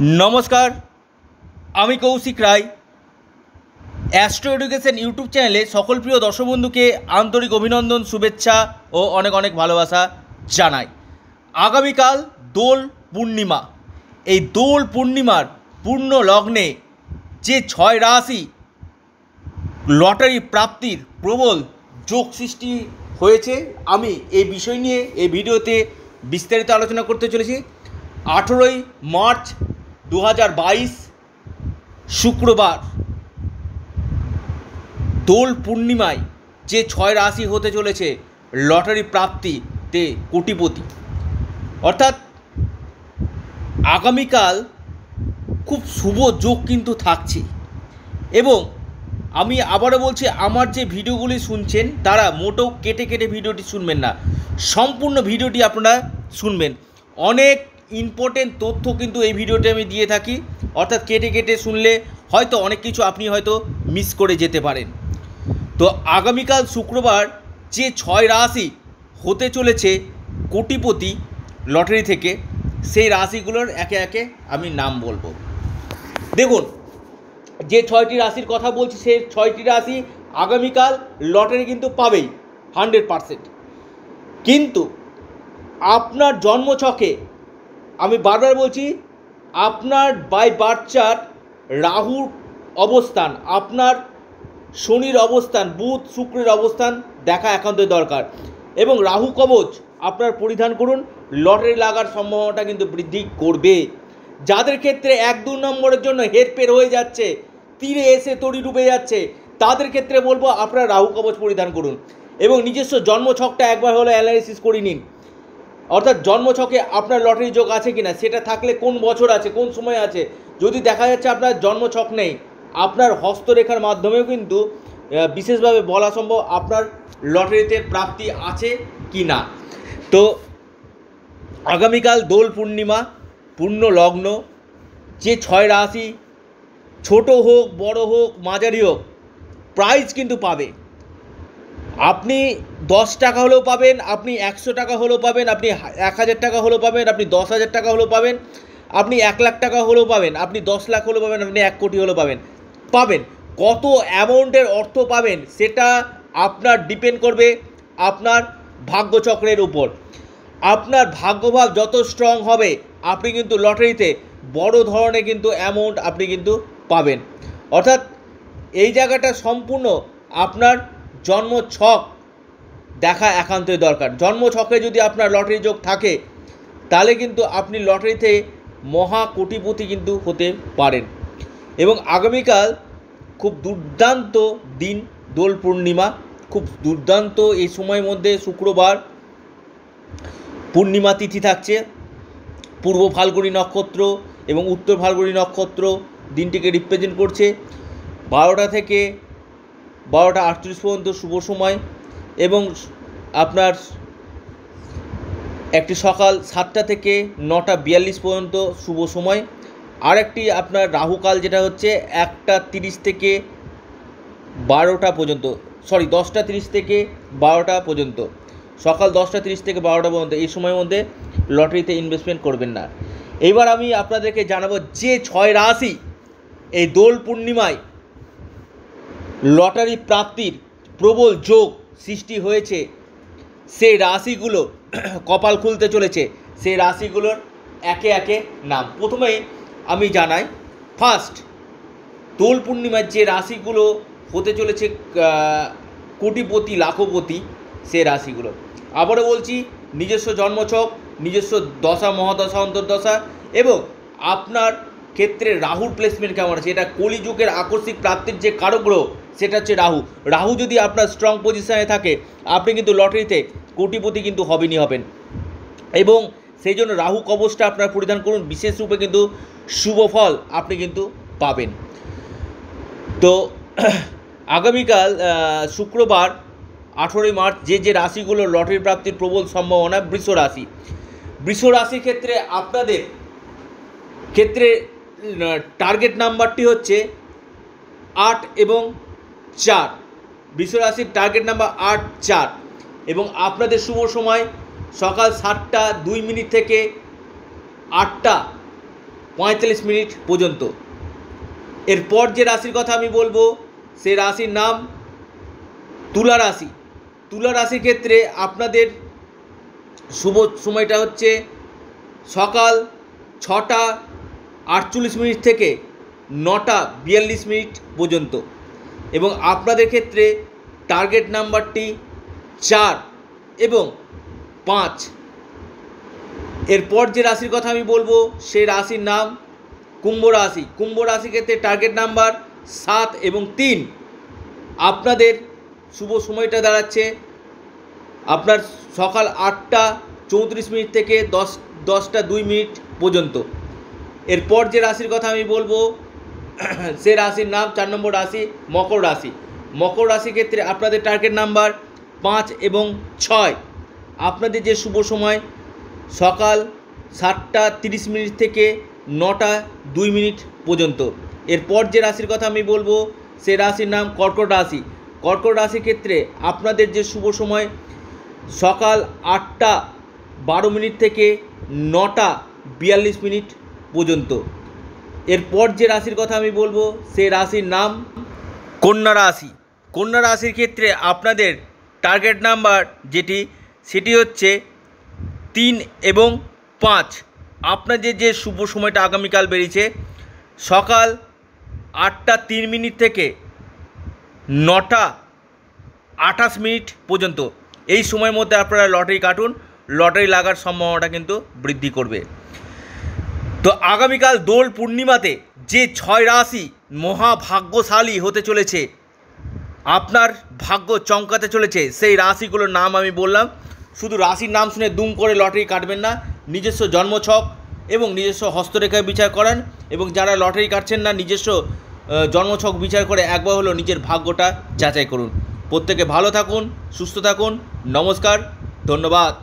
নমস্কার, আমি Koushik Roy. Astro education YouTube চ্যানেলে সকল প্রিয় দর্শক বন্ধুকে আন্তরিক অভিনন্দন, শুভেচ্ছা ও অনেক অনেক ভালোবাসা জানাই। আগামীকাল দোল পূর্ণিমা। এই দোল পূর্ণিমার পূর্ণ লগ্নে যে ছয় রাশি লটারি প্রাপ্তির প্রবল যোগ সৃষ্টি হয়েছে, আমি এই বিষয় নিয়ে এই ভিডিওতে বিস্তারিত আলোচনা করতে চলেছি। আঠেরোই মার্চ দু হাজার বাইশ শুক্রবার দোল পূর্ণিমায় যে ছয় রাশি হতে চলেছে, লটারি প্রাপ্তিতে কোটিপতি। অর্থাৎ আগামীকাল খুব শুভ যোগ কিন্তু থাকছে। এবং আমি আবারও বলছি, আমার যে ভিডিওগুলি শুনছেন, তারা মোটেও কেটে কেটে ভিডিওটি শুনবেন না। সম্পূর্ণ ভিডিওটি আপনারা শুনবেন। অনেক ইম্পর্টেন্ট তথ্য কিন্তু এই ভিডিওতে আমি দিয়ে থাকি। অর্থাৎ কেটে কেটে শুনলে হয়তো অনেক কিছু আপনি হয়তো মিস করে যেতে পারেন। তো আগামীকাল শুক্রবার যে ছয় রাশি হতে চলেছে কোটিপতি লটারি থেকে, সেই রাশিগুলোর একে একে আমি নাম বলব। দেখুন, যে ছয়টি রাশির কথা বলছি, সেই ছয়টি রাশি আগামীকাল লটারি কিন্তু পাবেই হান্ড্রেড পারসেন্ট কিন্তু আপনার জন্মছকে আমি বারবার বলছি, আপনার বাই বার্থ চার্ট রাহুর অবস্থান, আপনার শনির অবস্থান, বুধ শুক্রের অবস্থান দেখা একান্তই দরকার। এবং রাহু কবচ আপনার পরিধান করুন, লটারি লাগার সম্ভাবনাটা কিন্তু বৃদ্ধি করবে। যাদের ক্ষেত্রে এক দু নম্বরের জন্য হেরফের হয়ে যাচ্ছে, তীরে এসে তড়ি ডুবে যাচ্ছে, তাদের ক্ষেত্রে বলব আপনারা রাহু কবচ পরিধান করুন। এবং নিজস্ব জন্মছকটা একবার হলো অ্যানালিসিস করে নিন। অর্থাৎ জন্মছকে আপনার লটারি যোগ আছে কি না সেটা থাকলে কোন বছর আছে, কোন সময় আছে? যদি দেখা যাচ্ছে আপনার জন্মছক নেই, আপনার হস্তরেখার মাধ্যমেও কিন্তু বিশেষভাবে বলা সম্ভব আপনার লটারিতে প্রাপ্তি আছে কি না তো আগামীকাল দোল পূর্ণিমা, পূর্ণ লগ্ন, যে ছয় রাশি, ছোট হোক, বড় হোক, মাঝারি হোক প্রাইজ কিন্তু পাবে। আপনি দশ টাকা হলেও পাবেন, আপনি একশো টাকা হলেও পাবেন, আপনি এক হাজার টাকা হলেও পাবেন, আপনি দশ হাজার টাকা হলেও পাবেন, আপনি এক লাখ টাকা হলেও পাবেন, আপনি দশ লাখ হলেও পাবেন, আপনি এক কোটি হলেও পাবেন। পাবেন। কত অ্যামাউন্টের অর্থ পাবেন সেটা আপনার ডিপেন্ড করবে আপনার ভাগ্যচক্রের উপর। আপনার ভাগ্যভাব যত স্ট্রং হবে, আপনি কিন্তু লটারিতে বড় ধরনের কিন্তু অ্যামাউন্ট আপনি কিন্তু পাবেন। অর্থাৎ এই জায়গাটা সম্পূর্ণ আপনার জন্ম ছক দেখা একান্তই দরকার। জন্ম ছকে যদি আপনার লটারি যোগ থাকে, তাহলে কিন্তু আপনি লটারিতে মহা কোটিপতি কিন্তু হতে পারেন। এবং আগামীকাল খুব দুর্দান্ত দিন, দোল পূর্ণিমা। খুব দুর্দান্ত এই সময়ের মধ্যে শুক্রবার পূর্ণিমা তিথি থাকছে। পূর্ব ফাল্গুনী নক্ষত্র এবং উত্তর ফাল্গুনী নক্ষত্র দিনটিকে রিপ্রেজেন্ট করছে। বারোটা থেকে বারোটা আটত্রিশ পর্যন্ত শুভ সময় এবং আপনার একটি সকাল সাতটা থেকে নটা বিয়াল্লিশ পর্যন্ত শুভ সময়। আর একটি আপনার রাহুকাল যেটা হচ্ছে একটা তিরিশ থেকে বারোটা পর্যন্ত সরি দশটা তিরিশ থেকে বারোটা পর্যন্ত। সকাল দশটা তিরিশ থেকে বারোটা পর্যন্ত, এই সময়ের মধ্যে লটারিতে ইনভেস্টমেন্ট করবেন না। এবার আমি আপনাদেরকে জানাব যে ছয় রাশি এই দোল পূর্ণিমায় লটারি প্রাপ্তির প্রবল যোগ সৃষ্টি হয়েছে। সেই রাশিগুলো কপাল খুলতে চলেছে। সেই রাশিগুলোর একে একে নাম। প্রথমেই আমি জানাই ফার্স্ট দোল পূর্ণিমার যে রাশিগুলো হতে চলেছে কোটিপতি, লাখপতি, সে রাশিগুলো। আবারও বলছি, নিজস্ব জন্মছক, নিজস্ব দশা, মহাদশা, অন্তর্দশা এবং আপনার ক্ষেত্রে রাহুর প্লেসমেন্ট কেমন আছে? এটা কলিযুগের আকস্মিক প্রাপ্তির যে কারগ্রহ, সেটা হচ্ছে রাহু। রাহু যদি আপনার স্ট্রং পজিশনে থাকে, আপনি কিন্তু লটারিতে কোটিপতি কিন্তু হবেনই হবেন। এবং সেই জন্য রাহু কবচটা আপনার পরিধান করুন, বিশেষ রূপে কিন্তু শুভ ফল আপনি কিন্তু পাবেন। তো আগামীকাল শুক্রবার, আঠেরোই মার্চ, যে যে রাশিগুলো লটারি প্রাপ্তির প্রবল সম্ভাবনা, বৃষ রাশি। বৃষ রাশির ক্ষেত্রে আপনাদের ক্ষেত্রে টার্গেট নাম্বারটি হচ্ছে আট এবং চার। বৃষ রাশির টার্গেট নাম্বার আট, চার। এবং আপনাদের শুভ সময় সকাল সাতটা দুই মিনিট থেকে আটটা পঁয়তাল্লিশ মিনিট পর্যন্ত। এরপর যে রাশির কথা আমি বলব, সে রাশির নাম তুলা রাশি। তুলা রাশির ক্ষেত্রে আপনাদের শুভ সময়টা হচ্ছে সকাল ছটা আটচল্লিশ মিনিট থেকে নটা বিয়াল্লিশ মিনিট পর্যন্ত। এবং আপনাদের ক্ষেত্রে টার্গেট নাম্বারটি চার এবং পাঁচ। এরপর যে রাশির কথা আমি বলব সেই রাশির নাম কুম্ভ রাশি। কুম্ভ রাশির ক্ষেত্রে টার্গেট নাম্বার সাত এবং তিন। আপনাদের শুভ সময়টা দাঁড়াচ্ছে। আপনার সকাল আটটা চৌত্রিশ মিনিট থেকে দশ, দশটা দুই মিনিট পর্যন্ত। এরপর যে রাশির কথা আমি বলব, সে রাশির নাম চার নম্বর রাশি মকর রাশি। মকর রাশি ক্ষেত্রে আপনাদের টার্গেট নাম্বার পাঁচ এবং ছয়। আপনাদের যে শুভ সময়, সকাল সাতটা তিরিশ মিনিট থেকে নটা দুই মিনিট পর্যন্ত। এরপর যে রাশির কথা আমি বলব, সে রাশির নাম কর্কট রাশি। কর্কট রাশির ক্ষেত্রে আপনাদের যে শুভ সময়, সকাল আটটা বারো মিনিট থেকে নটা বিয়াল্লিশ মিনিট পর্যন্ত। এরপর যে রাশির কথা আমি বলব, সে রাশির নাম কন্যা রাশি। কন্যা রাশির ক্ষেত্রে আপনাদের টার্গেট নাম্বার যেটি, সেটি হচ্ছে তিন এবং পাঁচ। আপনাদের যে শুভ সময়টা আগামীকাল বেরিয়েছে, সকাল আটটা তিন মিনিট থেকে নটা আঠাশ মিনিট পর্যন্ত। এই সময়ের মধ্যে আপনারা লটারি কাটুন, লটারি লাগার সম্ভাবনাটা কিন্তু বৃদ্ধি করবে। তো আগামীকাল দোল পূর্ণিমাতে যে ছয় রাশি মহাভাগ্যশালী হতে চলেছে, আপনার ভাগ্য চমকাতে চলেছে, সেই রাশিগুলোর নাম আমি বললাম। শুধু রাশির নাম শুনে দুম করে লটারি কাটবেন না, নিজস্ব জন্মছক এবং নিজস্ব হস্তরেখায় বিচার করেন এবং যারা লটারি কাটছেন না, নিজস্ব জন্মছক বিচার করে একবার হলো নিজের ভাগ্যটা যাচাই করুন। প্রত্যেকে ভালো থাকুন, সুস্থ থাকুন, নমস্কার, ধন্যবাদ।